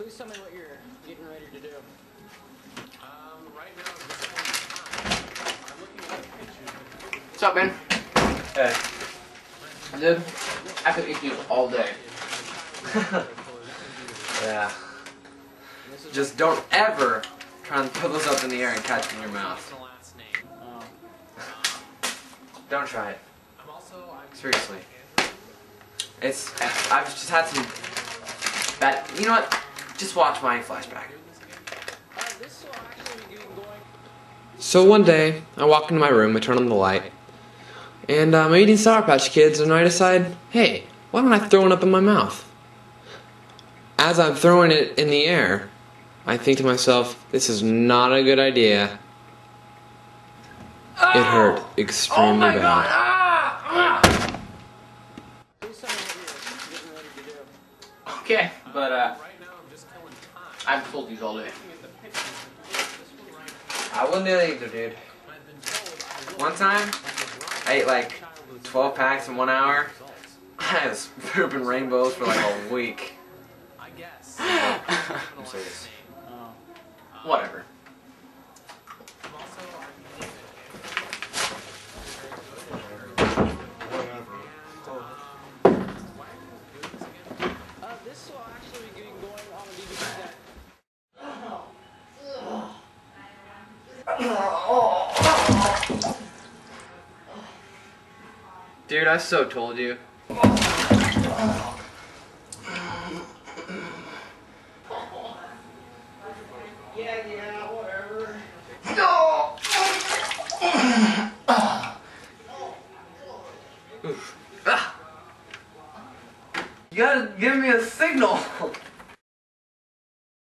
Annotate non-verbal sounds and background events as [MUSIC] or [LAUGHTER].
Please tell me what you're getting ready to do. Um, right now, I'm looking at pictures. What's up, man? Hey. Dude, I could eat you all day. [LAUGHS] yeah. Just don't ever try and put those up in the air and catch them in your mouth. The last name. Oh. Don't try it. I'm also. I'm Seriously. It's. I've just had some bad. You know what? Just watch my flashback. This will actually be getting going. So one day, I walk into my room, I turn on the light, and um, I'm eating Sour Patch Kids, and I decide, hey, why don't I throw one up in my mouth? As I'm throwing it in the air, I think to myself, this is not a good idea. It hurt extremely bad. Please tell me what you're getting ready to do. Okay, but uh, right now. I'm just killing time. I've told these all day. Looking at the pictures. This one right I wouldn't do that either, dude. I've been told I One time, I ate like 12 packs in one hour. [LAUGHS] I was pooping rainbows for like a week. I guess. [SIGHS] I'm serious. Whatever. Dude, I so told you. Yeah, yeah, whatever. No! You gotta give me a signal! [LAUGHS]